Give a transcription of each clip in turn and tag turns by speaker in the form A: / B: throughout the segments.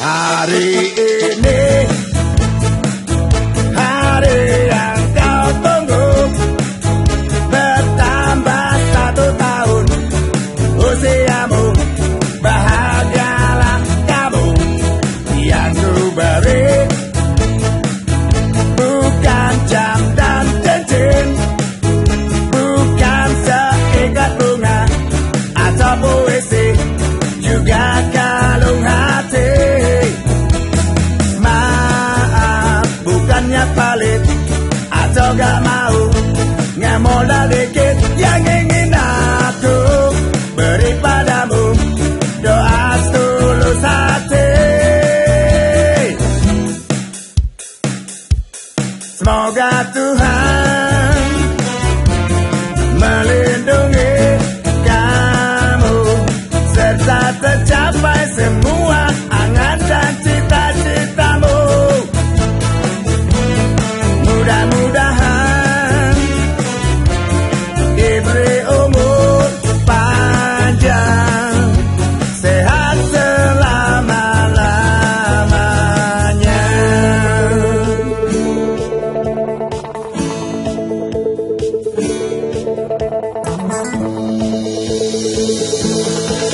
A: hari ini Hari yang kau tunggu. Bertambah satu tahun Usiamu Bahagialah kamu. Yang ku beri Bukan jam dan cincin. Bukan seikat bunga Atau puisi Juga bukannya pelit Atau gak mau. Ngemodal dikit Yang ingin aku Beri padamu. Doa setulus hati. Semoga Tuhan melindungi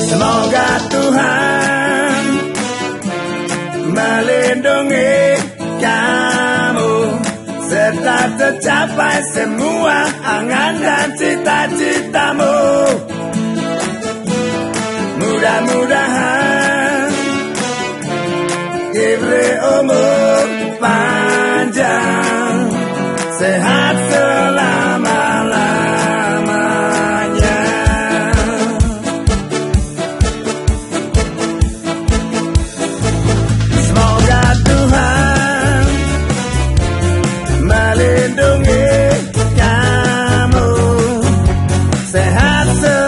A: Semoga Tuhan melindungi kamu serta tercapai semua angan dan cita-citamu. Mudah-mudahan diberi umur panjang, sehat myself